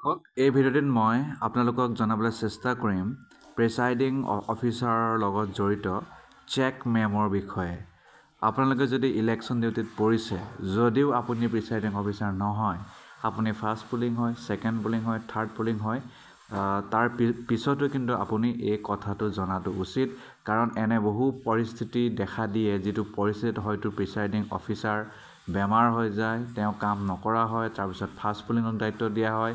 অভিভাৱক এই ভিডিঅ'টিত মই আপোনালোকক জনাবলৈ চেষ্টা কৰিম প্ৰিচাইডিং অফিচাৰৰ লগত জড়িত চেক মেমৰ বিষয়ে। আপোনালোকে যদি ইলেকশ্যন ডিউটিত পৰিছে যদিও আপুনি প্ৰিচাইডিং অফিচাৰ নহয় আপুনি ফাৰ্ষ্ট পুলিং হয় ছেকেণ্ড পুলিং হয় থাৰ্ড পুলিং হয় তাৰ পিছতো কিন্তু আপুনি এই কথাটো জনাটো উচিত। কাৰণ এনে বহু পৰিস্থিতি দেখা দিয়ে যিটো পৰিস্থিতিত হয়তো প্ৰিচাইডিং অফিচাৰ বেমাৰ হৈ যায় তেওঁ কাম নকৰা হয় তাৰপিছত ফাৰ্ষ্ট পুলিঙত দায়িত্ব দিয়া হয়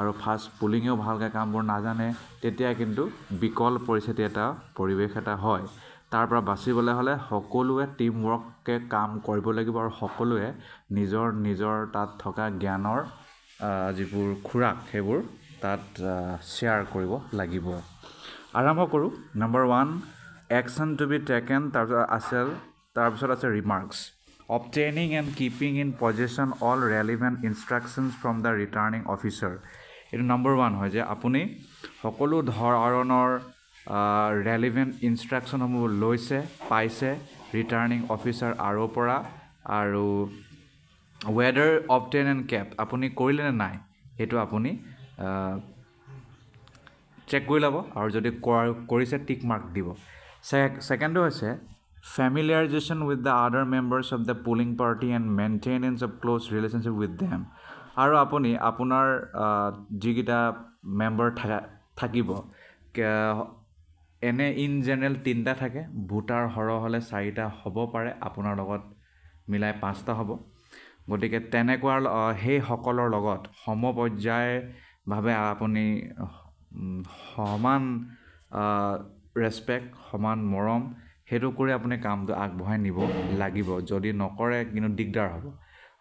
আৰু ফাৰ্ষ্ট পুলিঙেও ভালকৈ কামবোৰ নাজানে তেতিয়া কিন্তু বিকল পৰিস্থিতি এটা পৰিৱেশ এটা হয়। তাৰ পৰা বাচিবলৈ হ'লে সকলোৱে টীম ৱৰ্ককৈ কাম কৰিব লাগিব আৰু সকলোৱে নিজৰ নিজৰ তাত থকা জ্ঞানৰ যিবোৰ খোৰাক সেইবোৰ তাত শ্বেয়াৰ কৰিব লাগিব। আৰম্ভ কৰোঁ। Number one action to be taken তাৰপিছত আছে তাৰপিছত আছে remarks obtaining and keeping in position all relevant instructions from the returning officer এইটো নম্বৰ ওৱান হয় যে আপুনি সকলো ধৰণৰ ৰেলিভেণ্ট ইনষ্ট্ৰাকশ্যনসমূহ লৈছে পাইছে ৰিটাৰ্ণিং অফিচাৰ আৰৰ পৰা আৰু ৱেডাৰ অবটেইন এণ্ড কেপ আপুনি কৰিলেনে নাই সেইটো আপুনি চেক কৰি ল'ব আৰু যদি কৰিছে টিক মাৰ্ক দিব ছেকেণ্ডটো হৈছে familiarisation with the other members of the polling party and maintenance of close relationship with them আৰু আপুনি আপোনাৰ যিকেইটা মেম্বাৰ থকা থাকিব এনে ইন জেনেৰেল তিনিটা থাকে। ভোটাৰ সৰহ হ'লে চাৰিটা হ'ব পাৰে আপোনাৰ লগত মিলাই পাঁচটা হ'ব। গতিকে তেনেকুৱা সেইসকলৰ লগত সমপৰ্যায়ভাৱে আপুনি সমান ৰেচপেক্ট সমান মৰম সেইটো কৰি আপুনি কামটো আগবঢ়াই নিব লাগিব। যদি নকৰে কিন্তু দিগদাৰ হ'ব।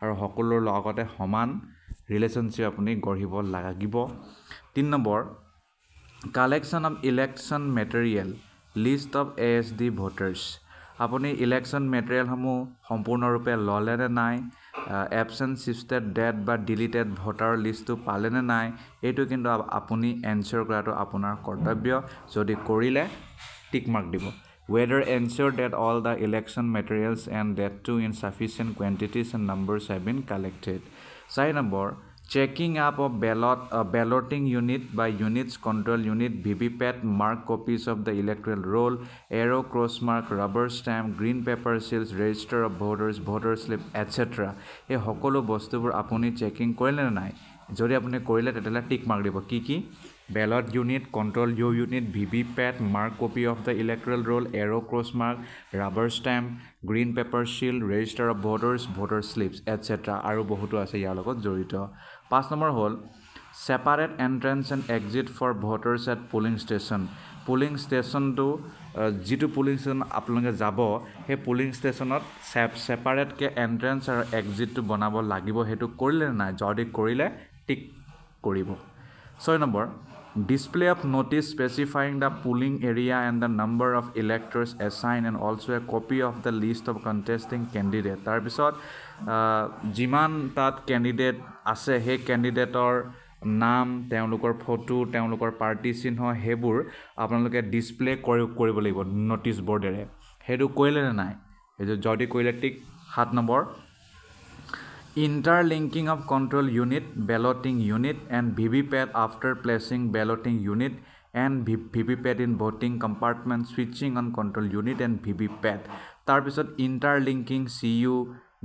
আৰু সকলোৰ লগতে সমান ৰিলেশ্যনশ্বিপ আপুনি গঢ়িব লাগিব। তিনি number collection of election material list of A S D voters আপুনি ইলেকশ্যন মেটেৰিয়েলসমূহ সম্পূৰ্ণৰূপে ল'লেনে নাই এবচেণ্ট চিষ্টেড ডেড বা ডিলিটেড ভোটাৰ লিষ্টটো পালেনে নাই এইটো কিন্তু আপুনি এনচিয়'ৰ কৰাটো আপোনাৰ কৰ্তব্য। যদি কৰিলে টিক মাৰ্ক দিব। That all the election materials and that too in sufficient quantities and numbers have been collected চাৰি number checking up of ballot balloting unit বা units control unit V V PAT mark copies of the electoral roll arrow' cross mark rubber stamp green paper seals register of voters voter slip etcetera এই সকলো বস্তুবোৰ আপুনি checking কৰিলে নে নাই? যদি আপুনি কৰিলে তেতিয়াহ'লে টিক মাৰ্ক দিব। কি কি? Ballot unit control u unit V V PAT mark copy of the electoral roll arrow' cross mark rubber stamp green paper seal register of voters voter slips etcetera আৰু বহুতো আছে ইয়াৰ লগত জড়িত। পাঁচ নম্বৰ হ'ল separate entrance and exit for voters at polling station pulling ষ্টেচনটো যিটো পুলিং ষ্টেচন আপোনালোকে যাব সেই পুলিং ষ্টেচনত চে ছেপাৰেটকৈ এণ্ট্ৰেঞ্চ আৰু এক্সিটটো বনাব লাগিব। সেইটো কৰিলে নাই? যদি কৰিলে টিক কৰিব। ছয় number display of notice specifying the polling area and the number of electors assign and also' a copy of the list of contesting candidate তাৰপিছত যিমান তাত কেণ্ডিডেট আছে সেই কেণ্ডিডেটৰ নাম তেওঁলোকৰ ফটো তেওঁলোকৰ পাৰ্টি চিহ্ন সেইবোৰ আপোনালোকে ডিছপ্লে কৰি কৰিব লাগিব ন'টিছ বৰ্ডেৰে সেইটো কৰিলেনে নাই? সেইটো যদি কৰিলে টিক সাত number interlinking of control unit balloting unit and V V PAT after placing balloting unit and V V V PAT in voting compartment switching on control unit and V V PAT তাৰপিছত interlinking C U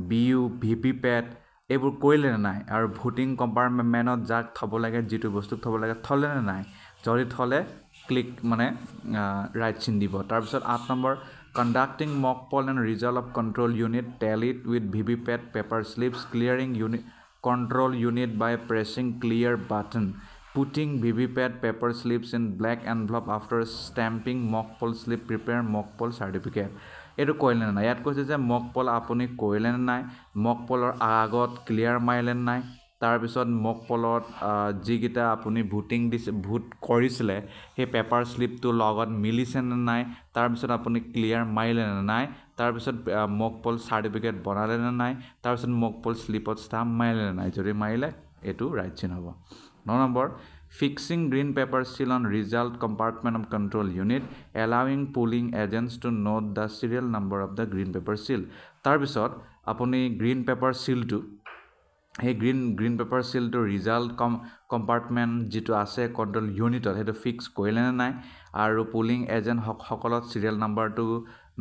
B U V V PAT এইবোৰ কৰিলেনে নাই আৰু voting কম্পাৰ্টমেণ্টত যাক থ'ব লাগে যিটো বস্তুক থ'ব লাগে থ'লেনে নাই যদি থ'লে ক্লিক মানে ৰাইট চিন দিব তাৰপিছত আঠ number conducting mock poll and result of control unit tallied with V V PAT paper slips clearing unit control unit by pressing clear button putting V V PAT paper slips in black envelope after stamping mock poll slip prepare mock poll certificate এইটো কৰিলেনে নাই? ইয়াত কৈছে যে মক পল আপুনি কৰিলেনে নাই? মক পলৰ আগত clear মাৰিলেনে নাই? তাৰপিছত মক পলত যিকেইটা আপুনি ভোটিং দিছে ভোট কৰিছিলে সেই পেপাৰ শ্লিপটোৰ লগত মিলিছেনে নাই তাৰপিছত আপুনি ক্লিয়াৰ মাৰিলেনে নাই তাৰপিছত মক পল চাৰ্টিফিকেট বনালেনে নাই তাৰপিছত মক পল শ্লিপত ষ্টাম্প মাৰিলেনে নাই যদি মাৰিলে এইটো চিন হ'ব। ন number fixing green paper seal on result compartment of control unit allowing polling agents to note the serial number of the green paper seal তাৰপিছত আপুনি গ্ৰীণ পেপাৰ চিলটো সেই গ্ৰীণ গ্ৰীণ পেপাৰ চিলটো ৰিজাল্ট কম কম্পাৰ্টমেণ্ট যিটো আছে control ইউনিটত সেইটো fix কৰিলে নে নাই? আৰু পুলিং এজেণ্টসকলক চিৰিয়েল নাম্বাৰটো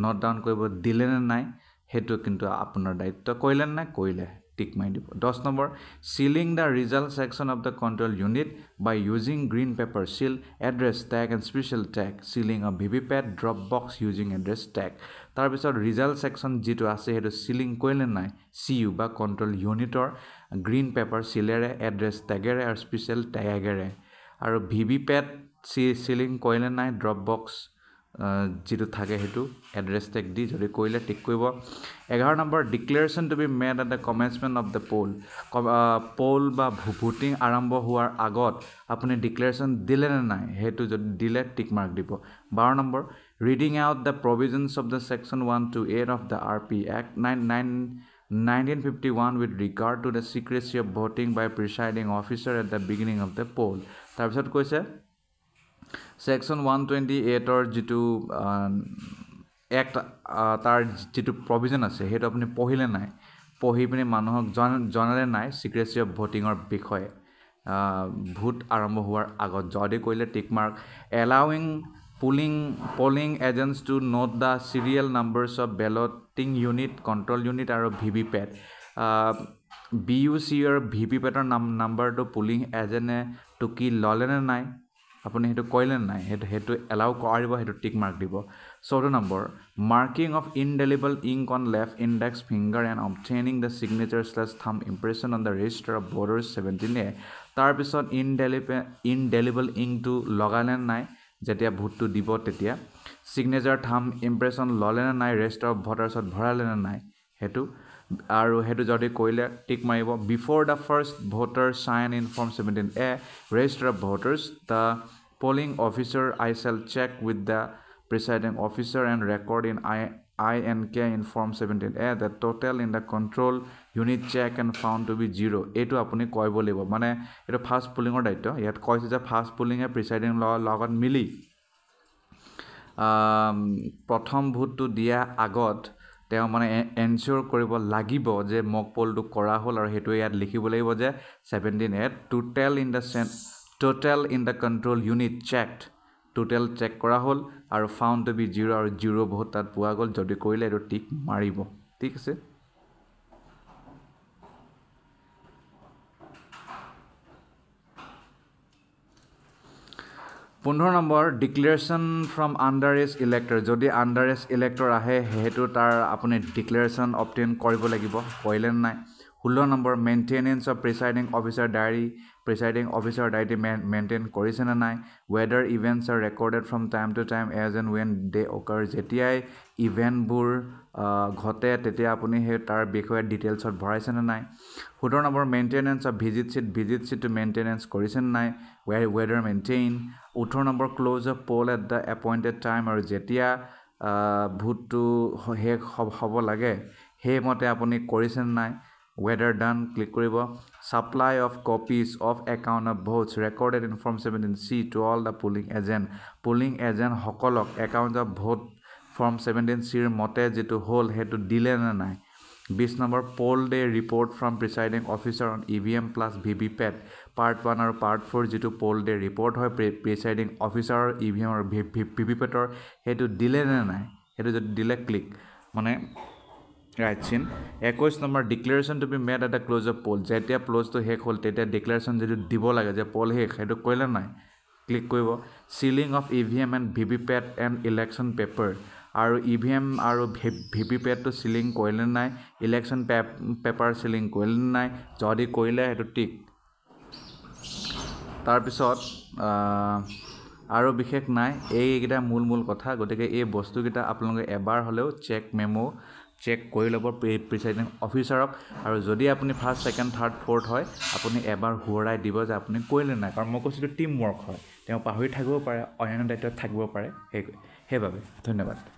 নট ডাউন কৰিব দিলেনে নাই? সেইটো কিন্তু আপোনাৰ দায়িত্ব কৰিলে নে নাই? কৰিলে। টিক মাৰি দিব। দহ number sealing the result section of the control unit by using green paper seal address tag and special tag sealing of V V PAT drop box using address tag তাৰপিছত ৰিজাল্ট ছেকশ্যন যিটো আছে সেইটো sealing কৰিলে নাই? C U বা control ইউনিটৰ green paper চিলেৰে address টেগেৰে আৰু স্পেচিয়েল টেগেৰে আৰু V V PAT C sealing কৰিলে নাই? ড্ৰপ বক্স যিটো থাকে সেইটো এড্ৰেছ টেগ দি যদি কৰিলে টিক কৰিব। এঘাৰ number declaration to be made at the commencement of the poll poll বা ভোটিং আৰম্ভ হোৱাৰ আগত আপুনি ডিক্লেৰেশ্যন দিলে নে নাই? সেইটো যদি দিলে টিক মাৰ্ক দিব। বাৰ number the section one two eight of the R P Act nine nine nineteen fifty one with regard to the secrecy of voting by presiding officer at the beginning of the poll তাৰপিছত কৈছে section one twenty এইটৰ যিটো act তাৰ যিটো provision আছে সেইটো আপুনি পঢ়িলে নাই পঢ়ি পিনি মানুহক জন জনালে নাই চিক্ৰেচি অফ ভোটিঙৰ বিষয়ে ভোট আৰম্ভ হোৱাৰ আগত যদি কৰিলে tick mark allowing polling polling agents to note the serial numbers of balloting unit control unit আৰু V V PAT B U C আৰু ভি ভি পেটৰ নাম নাম্বাৰটো পুলিং এজেণ্টে টুকি ল'লেনে নাই? আপুনি সেইটো কৰিলে নাই? সেইটো সেইটো এলাউ কৰিব সেইটো টিক মাৰ্ক দিব। চৌধ number marking of indelible ink on left index finger and obtaining the signature slash thumb impression on the register of border seventeen তাৰপিছত ইনডেলিবে ইনডেলিবল ইংকটো লগালে নাই? যেতিয়া ভোটটো দিব তেতিয়া। ছিগনেচাৰ থাম ইম্প্ৰেশ্যন ল'লেনে নাই ৰেজিষ্টাৰ অফ ভোটাৰ্ছত ভৰালেনে নাই সেইটো আৰু সেইটো যদি কৰিলে টিক মাৰিব। Before the first voter sign in form seventeen A register of voters the polling officer I shall check with the presiding officer and record in I INK in form 17A the total in the control unit check and found to be zero. এইটো আপুনি কৰিব লাগিব মানে এইটো first পুলিঙৰ দায়িত্ব ইয়াত কৈছে যে ফাৰ্ষ্ট পুলিঙে প্ৰিচাইডিং লগত মিলি প্ৰথম ভোটটো দিয়া আগত তেওঁ মানে এনচিয়'ৰ কৰিব লাগিব যে মক পলটো কৰা হ'ল আৰু সেইটোৱে ইয়াত লিখিব লাগিব যে seventeen at total in the sent total in the control unit checked total check কৰা হ'ল আৰু ফাউণ্ড টু বি জিৰ' আৰু জিৰ' বহুত তাত পোৱা গ'ল। যদি কৰিলে এইটো টিক মাৰিব। ঠিক আছে? পোন্ধৰ number declaration from under age elector যদি আণ্ডাৰ এজ ইলেক্টৰ আহে সেইটো তাৰ আপুনি ডিক্লেৰেশ্যন অপটেইন কৰিব লাগিব। কৰিলে নাই? ষোল্ল number maintenance of presiding officer diary presiding officer diary maintain কৰিছেনে নাই whether events are recorded from time to time as and when they occur যেতিয়াই ইভেণ্টবোৰ ঘটে তেতিয়া আপুনি সেই তাৰ বিষয়ে ডিটেইলছত ভৰাইছেনে নাই সোতৰ number maintenance of visit sheet visit চিটটো maintenance কৰিছেনে নাই ৱে ৱেডাৰ মেইনটেইন ওঠৰ number close of poll at the appointed time আৰু যেতিয়া ভোটটো শেষ হ'ব লাগে সেইমতে আপুনি কৰিছেনে নাই ৱেডাৰ ডান ক্লিক কৰিব supply of copies of account of votes recorded in form seventeen C to all the polling agent polling এজেণ্টসকলক account of vote form seventeen চিৰ মতে যিটো হ'ল সেইটো দিলে নে নাই। বিছ number poll day report from presiding officer on E V M plus V V PAT part one আৰু পাৰ্ট ফ'ৰ যিটো পল ডে ৰিপৰ্ট হয় প্ৰিচাইডিং অফিচাৰৰ ই ভি এম আৰু ভি ভি ভি পেটৰ সেইটো দিলে নে নাই? সেইটো যদি দিলে ক্লিক মানে ৰাইট চিন একৈছ number declaration to be made at the close of poll যেতিয়া ক্ল'জটো শেষ হ'ল তেতিয়া ডিক্লেৰেশ্যন যিটো দিব লাগে যে পল শেষ সেইটো কৰিলে নাই? ক্লিক কৰিব। Sealing of E V M and V V PAT and election paper আৰু ই ভি এম আৰু ভি ভি পেটটো চিলিং কৰিলে নাই? ইলেকশ্যন পে পেপাৰ চিলিং কৰিলে নাই? যদি কৰিলে সেইটো টিক তাৰপিছত আৰু বিশেষ নাই। এইকেইটা মূল মূল কথা। গতিকে এই বস্তুকেইটা আপোনালোকে এবাৰ হ'লেও চেক মেমো চেক কৰি ল'ব প্ৰিচাইডিং অফিচাৰক আৰু যদি আপুনি ফাৰ্ষ্ট ছেকেণ্ড থাৰ্ড ফ'ৰ্থ হয় আপুনি এবাৰ সোঁৱৰাই দিব যে আপুনি কৰিলে নাই। কাৰণ মই কৈছিলোঁ টীম ৱৰ্ক হয়। তেওঁ পাহৰি থাকিব পাৰে অন্যান্য দায়িত্বত থাকিব পাৰে। সেই সেইবাবে ধন্যবাদ।